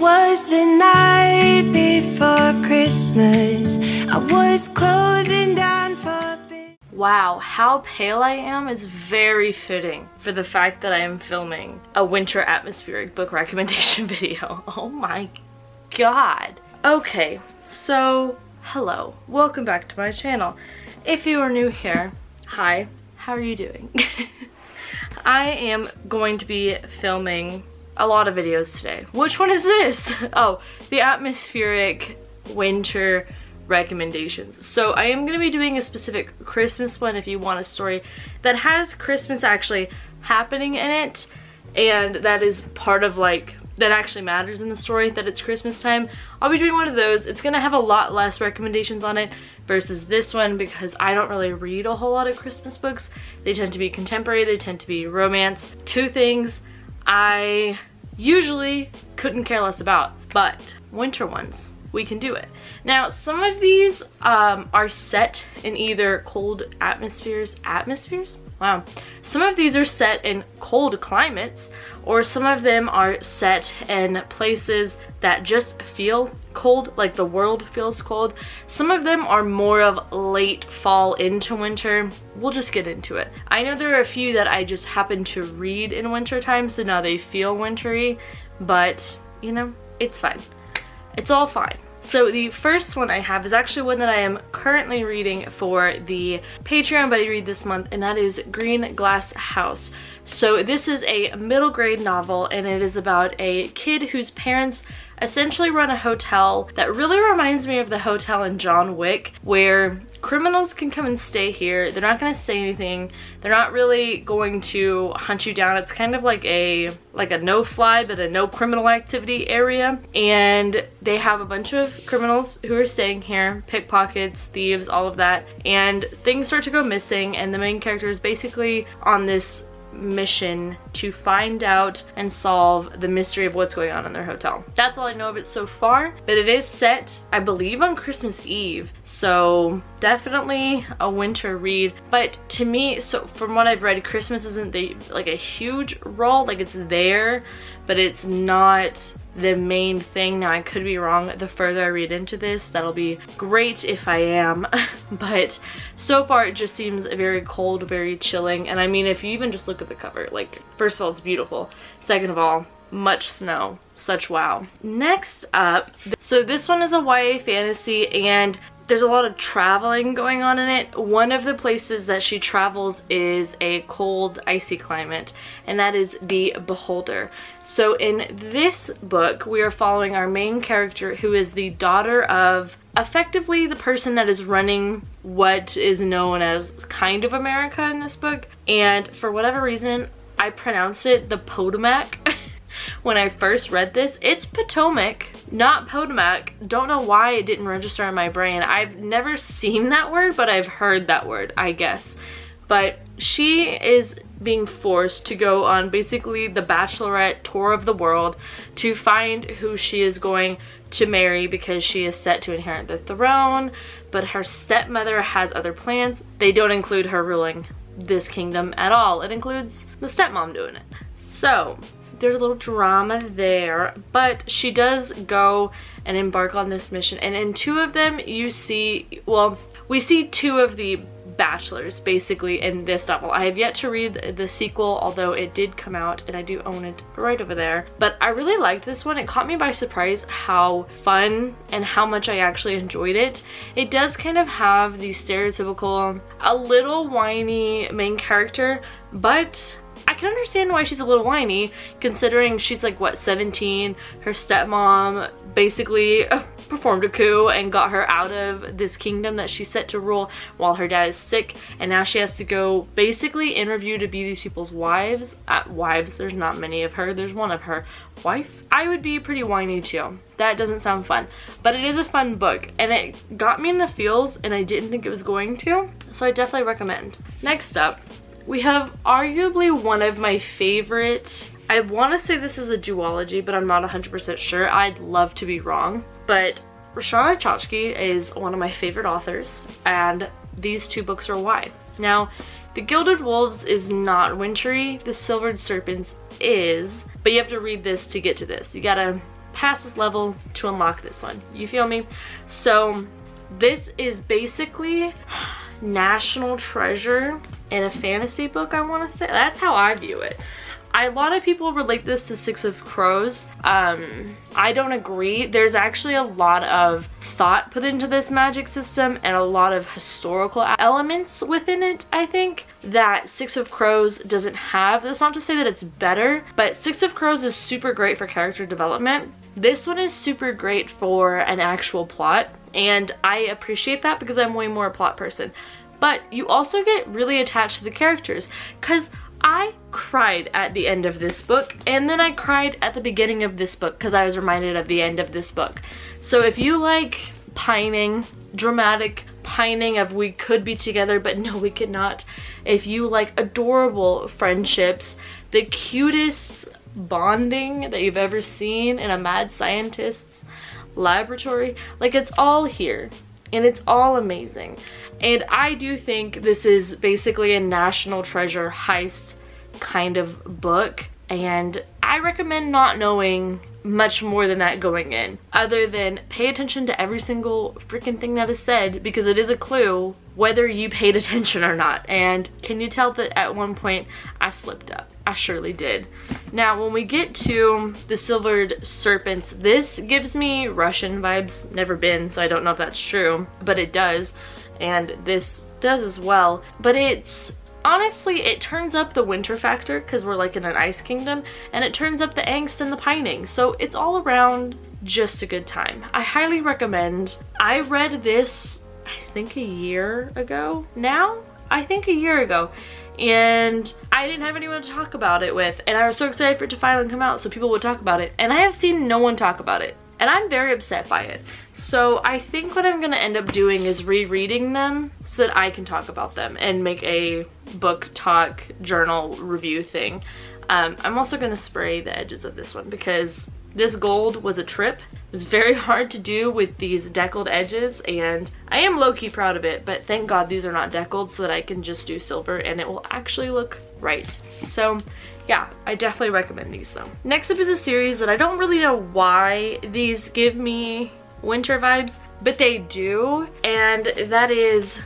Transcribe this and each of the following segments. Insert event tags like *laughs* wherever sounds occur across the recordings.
was the night before Christmas. I was closing down for Wow, how pale I am is very fitting for the fact that I am filming a winter atmospheric book *laughs* recommendation video. Oh my god. Okay, so hello, welcome back to my channel. If you are new here, hi, how are you doing? *laughs* I am going to be filming a lot of videos today. Which one is this? *laughs* Oh, the atmospheric winter recommendations. So I am going to be doing a specific Christmas one if you want a story that has Christmas actually happening in it and that is part of like that actually matters in the story that it's Christmas time. I'll be doing one of those. It's gonna have a lot less recommendations on it versus this one because I don't really read a whole lot of Christmas books. They tend to be contemporary, they tend to be romance. Two things I usually couldn't care less about, but winter ones we can do it. Now, some of these um, are set in either cold atmospheres, atmospheres? Wow. Some of these are set in cold climates, or some of them are set in places that just feel cold, like the world feels cold. Some of them are more of late fall into winter. We'll just get into it. I know there are a few that I just happen to read in winter time, so now they feel wintry, but you know, it's fine. It's all fine. So the first one I have is actually one that I am currently reading for the Patreon Buddy Read this month, and that is Green Glass House. So this is a middle grade novel, and it is about a kid whose parents essentially run a hotel that really reminds me of the hotel in John Wick, where criminals can come and stay here. They're not going to say anything. They're not really going to hunt you down. It's kind of like a like a no-fly but a no criminal activity area. And they have a bunch of criminals who are staying here, pickpockets, thieves, all of that. And things start to go missing and the main character is basically on this mission to find out and solve the mystery of what's going on in their hotel. That's all I know of it so far, but it is set, I believe, on Christmas Eve. So definitely a winter read. But to me, so from what I've read, Christmas isn't the, like a huge role, like it's there, but it's not the main thing. Now I could be wrong the further I read into this. That'll be great if I am. *laughs* but so far it just seems very cold, very chilling. And I mean if you even just look at the cover, like first of all it's beautiful. Second of all, much snow. Such wow. Next up, so this one is a YA fantasy and there's a lot of traveling going on in it. One of the places that she travels is a cold, icy climate, and that is the Beholder. So in this book, we are following our main character who is the daughter of effectively the person that is running what is known as kind of America in this book. And for whatever reason, I pronounced it the Potomac. *laughs* when I first read this. It's Potomac, not Potomac. Don't know why it didn't register in my brain. I've never seen that word, but I've heard that word, I guess. But she is being forced to go on basically the bachelorette tour of the world to find who she is going to marry because she is set to inherit the throne but her stepmother has other plans they don't include her ruling this kingdom at all it includes the stepmom doing it so there's a little drama there, but she does go and embark on this mission. And in two of them, you see, well, we see two of the bachelors basically in this novel. I have yet to read the sequel, although it did come out and I do own it right over there. But I really liked this one. It caught me by surprise how fun and how much I actually enjoyed it. It does kind of have the stereotypical, a little whiny main character, but I can understand why she's a little whiny considering she's like what 17 her stepmom basically uh, performed a coup and got her out of this kingdom that she's set to rule while her dad is sick and now she has to go basically interview to be these people's wives. Uh, wives there's not many of her there's one of her wife. I would be pretty whiny too. That doesn't sound fun but it is a fun book and it got me in the feels and I didn't think it was going to so I definitely recommend. Next up we have arguably one of my favorite, I want to say this is a duology, but I'm not 100% sure. I'd love to be wrong. But Roshani Chokshi is one of my favorite authors, and these two books are why. Now, The Gilded Wolves is not wintry, The Silvered Serpents is, but you have to read this to get to this. You gotta pass this level to unlock this one. You feel me? So this is basically *sighs* national treasure in a fantasy book, I want to say. That's how I view it. I, a lot of people relate this to Six of Crows. Um, I don't agree. There's actually a lot of thought put into this magic system and a lot of historical elements within it, I think, that Six of Crows doesn't have. That's not to say that it's better, but Six of Crows is super great for character development. This one is super great for an actual plot, and I appreciate that because I'm way more a plot person. But you also get really attached to the characters, because I cried at the end of this book and then I cried at the beginning of this book because I was reminded of the end of this book. So if you like pining, dramatic pining of we could be together but no we could not. If you like adorable friendships, the cutest bonding that you've ever seen in a mad scientist's laboratory, like it's all here and it's all amazing. And I do think this is basically a national treasure heist kind of book. And I recommend not knowing much more than that going in other than pay attention to every single freaking thing that is said because it is a clue whether you paid *laughs* attention or not. And can you tell that at one point I slipped up? I surely did. Now when we get to the silvered serpents this gives me Russian vibes. Never been so I don't know if that's true but it does and this does as well but it's honestly it turns up the winter factor because we're like in an ice kingdom and it turns up the angst and the pining. So it's all around just a good time. I highly recommend i read this i think a year ago now? I think a year ago and I didn't have anyone to talk about it with and I was so excited for it to finally come out so people would talk about it and I have seen no one talk about it and I'm very upset by it. So I think what I'm gonna end up doing is rereading them so that I can talk about them and make a book talk journal review thing. Um, I'm also gonna spray the edges of this one because this gold was a trip. It was very *laughs* hard to do with these deckled edges and I am low-key proud of it, but thank God these are not deckled so that I can just do silver and it will actually look right. So yeah, I definitely recommend these though. Next up is a series that I don't really know why these give me winter vibes, but they do, and that is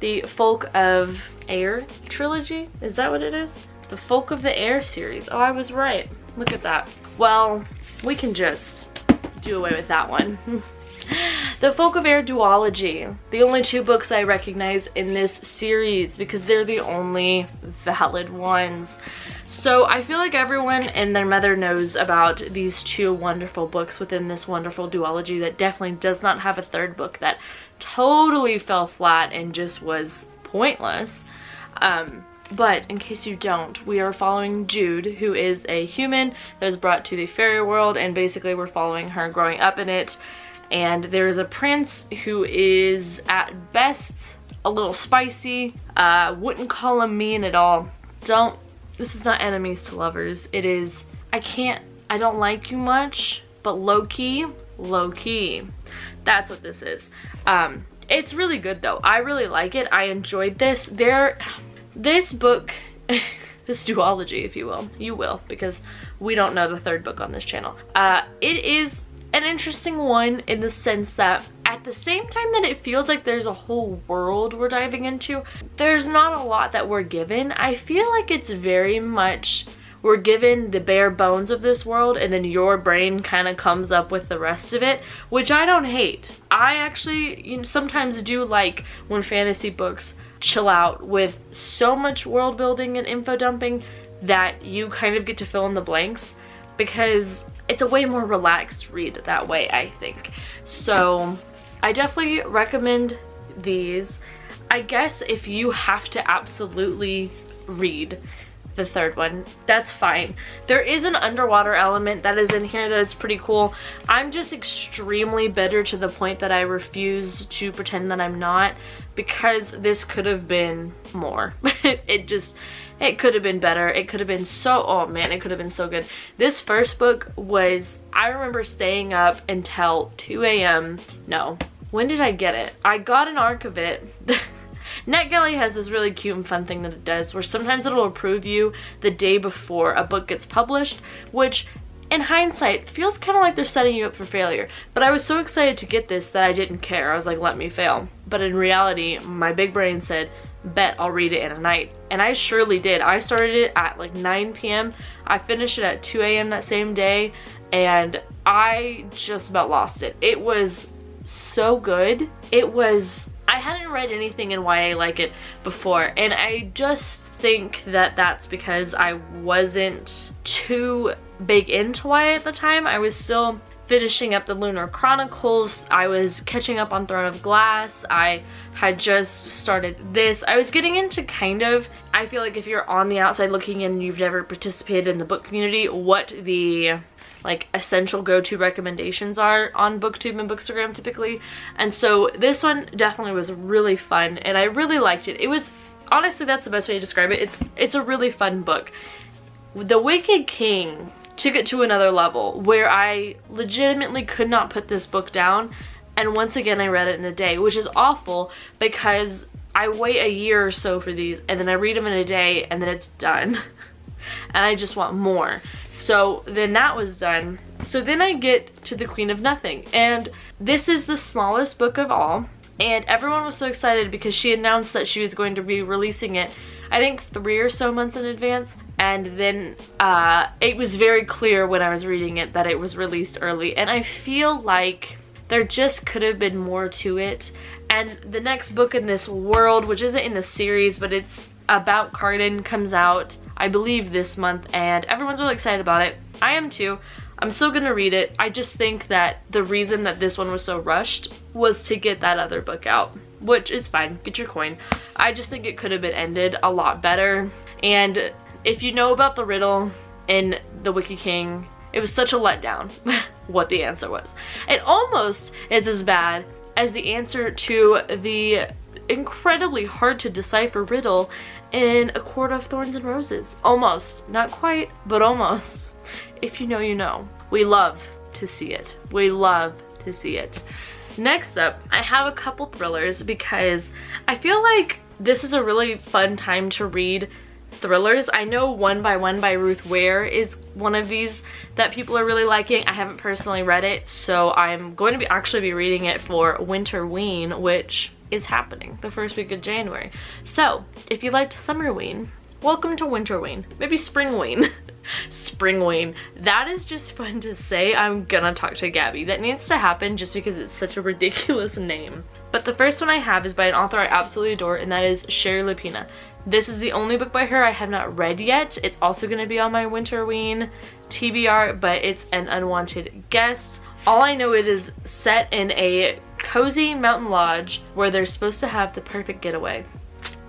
the Folk of Air trilogy. Is that what it is? The Folk of the Air series. Oh, I was right. Look at that. Well, we can just do away with that one. *laughs* the Folk of Air duology. The only two books I recognize in this series because they're the only valid ones. So I feel like everyone and their mother knows about these two wonderful books within this wonderful duology that definitely does not have a third book that totally fell flat and just was pointless. Um, but in case you don't, we are following Jude, who is a human that was brought to the fairy world, and basically we're following her growing up in it. And there is a prince who is at best a little spicy, uh, wouldn't call him mean at all. Don't this is not enemies to lovers. It is, I can't, I don't like you much, but low-key, low-key. That's what this is. Um, it's really good though. I really like it. I enjoyed this. There, this book, *laughs* this duology, if you will, you will, because we don't know the third book on this channel. Uh, it is an interesting one in the sense that at the same time that it feels like there's a whole world we're diving into, there's not a lot that we're given. I feel like it's very much we're given the bare bones of this world and then your brain kind of comes up with the rest of it, which I don't hate. I actually you know, sometimes do like when fantasy books chill out with so much world building and info dumping that you kind of get to fill in the blanks because it's a way more relaxed read that way, I think. So I definitely recommend these. I guess if you have to absolutely read the third one, that's fine. There is an underwater element that is in here that is pretty cool. I'm just extremely bitter to the point that I refuse to pretend that I'm not because this could have been more. *laughs* it just, it could have been better. It could have been so, oh man, it could have been so good. This first book was, I remember staying up until 2 a.m. No, when did I get it? I got an arc of it. *laughs* NetGalley has this really cute and fun thing that it does where sometimes it'll approve you the day before a book gets published, which in hindsight, feels kind of like they're setting you up for failure. But I was so excited to get this that I didn't care. I was like, let me fail. But in reality, my big brain said, bet I'll read it in a night. And I surely did. I started it at like 9 p.m. I finished it at 2 a.m. that same day and I just about lost it. It was so good. It was, I hadn't read anything in YA like it before and I just think that that's because I wasn't too big into YA at the time. I was still finishing up the Lunar Chronicles. I was catching up on Throne of Glass. I had just started this. I was getting into kind of, I feel like if you're on the outside looking in and you've never participated in the book community, what the like essential go-to recommendations are on booktube and bookstagram typically and so this one definitely was really fun and i really liked it it was honestly that's the best way to describe it it's it's a really fun book the wicked king took it to another level where I legitimately could not put this book down. And once again I read it in a day which is awful because I wait a year or so for these and then I read them in a day and then it's done. *laughs* And I just want more. So then that was done. So then I get to the Queen of Nothing. And this is the smallest book of all. And everyone was so excited because she announced that she was going to be releasing it I think three or so months in advance and then uh, it was very clear when I was reading it that it was released early and I feel like there just could have been more to it. And the next book in this world which isn't in the series but it's about Cardan comes out I believe this month and everyone's really excited about it. I am too. I'm still gonna read it. I just think that the reason that this one was so rushed was to get that other book out which is fine. Get your coin. I just think it could have been ended a lot better. And if you know about the riddle in The Wicked King, it was such a letdown *laughs* what the answer was. It almost is as bad as the answer to the incredibly hard to decipher riddle in A Court of Thorns and Roses. Almost. Not quite, but almost. If you know, you know. We love to see it. We love to see it. Next up, I have a couple thrillers because I feel like this is a really fun time to read thrillers. I know One by One by Ruth Ware is one of these that people are really liking. I haven't personally read it, so I'm going to be actually be reading it for Winterween, which is happening the first week of January. So, if you liked Summerween, welcome to Winterween. Maybe Springween. *laughs* Springween. That is just fun to say. I'm gonna talk to Gabby. That needs to happen just because it's such a ridiculous *laughs* name. But the first one I have is by an author I absolutely adore, and that is Shari Lapena. This is the only book by her I have not read yet. It's also going to be on my Winterween TBR, but it's an unwanted guest. All I know it is set in a cozy mountain lodge where they're supposed to have the perfect getaway.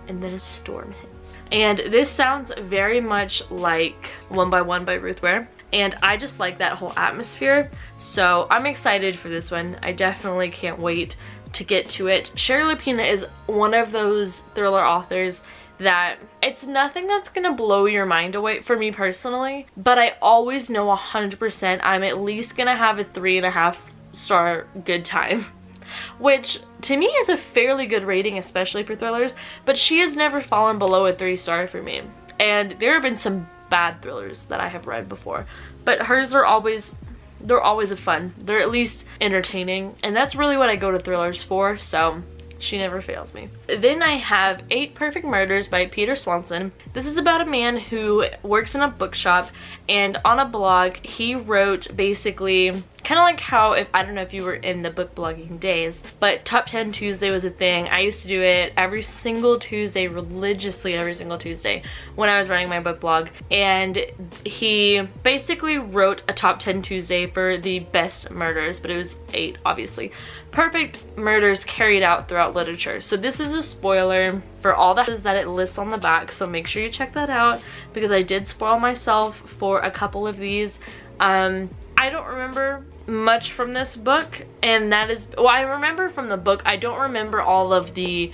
And then a storm hits. And this sounds very much like One by One by Ruth Ware. And I just like that whole atmosphere. So I'm excited for this one. I definitely can't wait to get to it. Shari Lapena is one of those thriller authors that it's nothing that's gonna blow your mind away for me personally, but I always know 100% I'm at least gonna have a three and a half star good time. Which to me is a fairly good rating, especially for thrillers, but she has never fallen below a three star for me. And there have been some bad thrillers that I have read before, but hers are always they're always a fun. They're at least entertaining, and that's really what I go to thrillers for, so she never fails me. Then I have Eight Perfect Murders by Peter Swanson. This is about a man who works in a bookshop and on a blog he wrote basically kind of like how if I don't know if you were in the book blogging days but top 10 Tuesday was a thing. I used to do it every single Tuesday religiously every single Tuesday when I was running my book blog. And he basically wrote a top 10 Tuesday for the best murders but it was eight obviously. Perfect murders carried out throughout literature. So this is a spoiler for all the that it lists on the back so make sure you check that out because I did spoil myself for a couple of these. Um I don't remember much from this book and that is well I remember from the book I don't remember all of the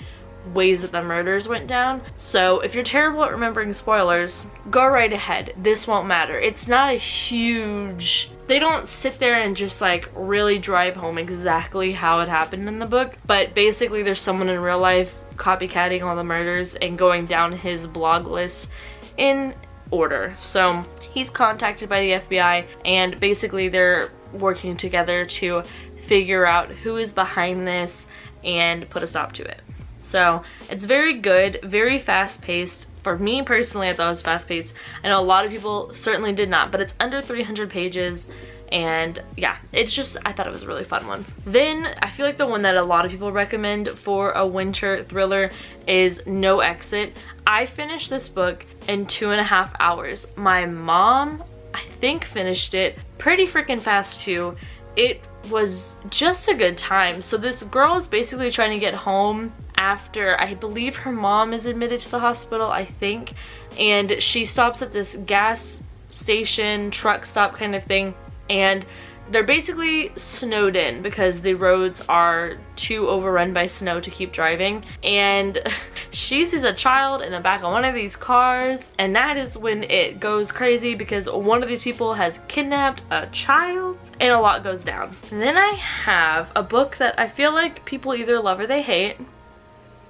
ways that the murders went down. So if you're terrible at remembering spoilers go right ahead. This won't matter. It's not a huge they don't sit there and just like really drive home exactly how it happened in the book but basically there's someone in real life copycatting all the murders and going down his blog list in order. So he's contacted by the FBI and basically they're working together to figure out who is behind this and put a stop to it. So it's very good, very fast paced. For me personally, I thought it was fast paced. I know a lot of people certainly did not, but it's under 300 pages and yeah it's just I thought it was a really fun one. Then I feel like the one that a lot of people recommend for a winter thriller is No Exit. I finished this book in two and a half hours. My mom I think finished it pretty freaking fast too. It was just a good time. So this girl is basically trying to get home after I believe her mom is admitted to the hospital I think and she stops at this gas station truck stop kind of thing and they're basically snowed in because the roads are too overrun by snow to keep driving and *laughs* she sees a child in the back of one of these cars and that is when it goes crazy because one of these people has kidnapped a child and a lot goes down. And then I have a book that I feel like people either love or they hate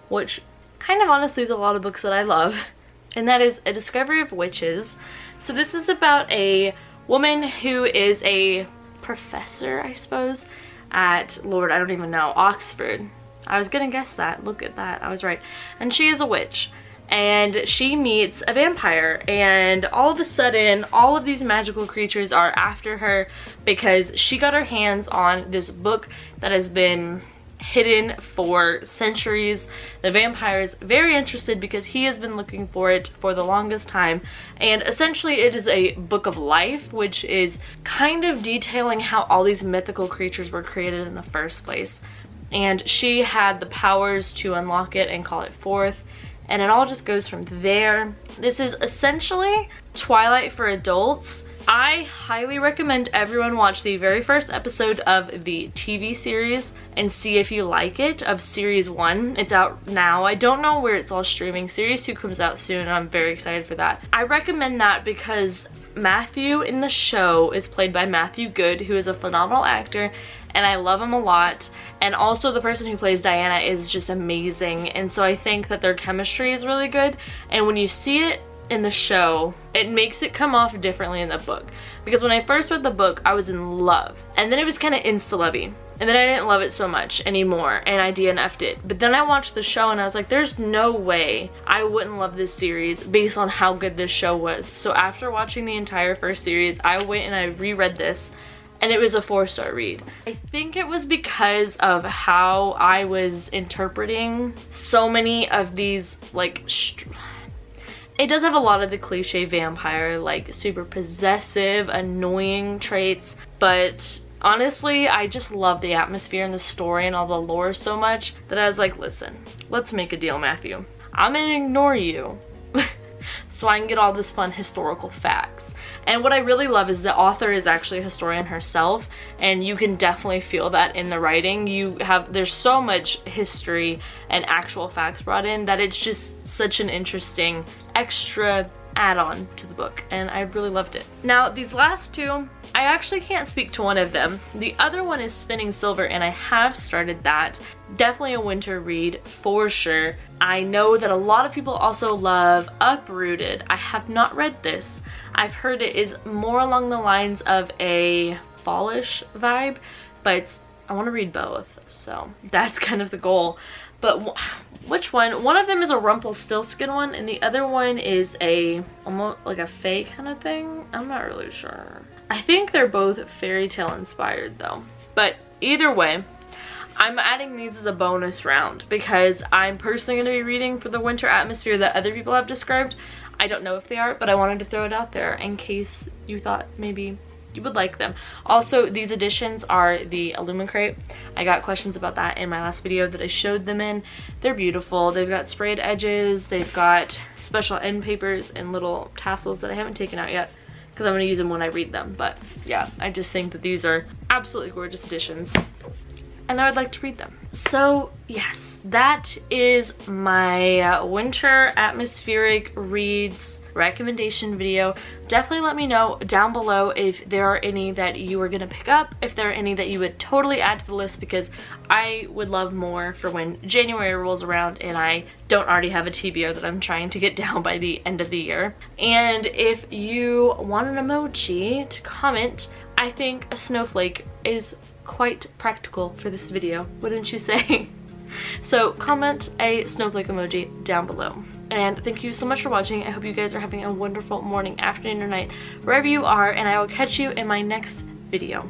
which kind of honestly is a lot of books that I love and that is A Discovery of Witches. So this is about a woman who is a professor, I suppose, at, Lord, I don't even know, Oxford. I was gonna guess that. Look at that. I was right. And she is a witch. And she meets a vampire. And all of a sudden, all of these magical creatures are after her because she got her hands on this book that has been hidden for centuries. The vampire is very interested because he has been looking for it for the longest time. And essentially it is a book of life, which is kind of detailing how all these mythical creatures were created in the first place. And she had the powers to unlock it and call it forth. And it all just goes from there. This is essentially Twilight for adults I highly recommend everyone watch the very first episode of the TV series and see if you like it of series one. It's out now. I don't know where it's all streaming. Series two comes out soon and I'm very excited for that. I recommend that because Matthew in the show is played by Matthew Goode who is a phenomenal actor and I love him a lot and also the person who plays Diana is just amazing and so I think that their chemistry is really good and when you see it in the show, it makes it come off differently in the book. Because when I first read the book, I was in love. And then it was kind of insta-lovey. And then I didn't love it so much anymore, and I DNF'd it. But then I watched the show and I was like, there's no way I wouldn't love this series based on how good this show was. So after watching the entire first series, I went and I reread this and it was a four star read. I think it was because of how I was interpreting so many of these like it does have a lot of the cliche vampire, like super possessive, annoying traits, but honestly, I just love the atmosphere and the story and all the lore so much that I was like, listen, let's make a deal, Matthew. I'm gonna ignore you *laughs* so I can get all this fun historical facts. And what I really love is the author is actually a historian herself and you can definitely feel that in the writing. You have, there's so much history and actual facts brought in that it's just such an interesting extra add-on to the book and I really loved it. Now these last two, I actually can't speak to one of them. The other one is Spinning Silver and I have started that. Definitely a winter read for sure. I know that a lot of people also love Uprooted. I have not read this. I've heard it is more along the lines of a fallish vibe but I want to read both so that's *laughs* kind of the goal. But which one? One of them is a Rumpelstiltskin one and the other one is a almost like a fake kind of thing. I'm not really sure. I think they're both fairy tale inspired though. But either way, I'm adding these as a bonus round because I'm personally going to be reading for the winter atmosphere that other people have described. I don't know if they are, but I wanted to throw it out there in case you thought maybe you would like them. Also, these editions are the Illumicrate. I got questions about that in my last video that I showed them in. They're beautiful. They've got sprayed edges. They've got special end papers and little tassels that I haven't taken out yet because I'm going to use them when I read them. But yeah, I just think that these are absolutely gorgeous editions and I would like to read them. So yes, that is my uh, winter atmospheric reads recommendation video. Definitely let me know down below if there are any that you are gonna pick up, if there are any that you would totally add to the list because I would love more for when January rolls around and I don't already have a TBR that I'm trying to get *laughs* down by the end of the year. And if you want an emoji to comment, I think a snowflake is quite practical for this video, wouldn't you say? *laughs* so comment a snowflake emoji down below. And thank you so much for watching. I hope you guys are having a wonderful morning, afternoon, or night, wherever you are, and I will catch you in my next video.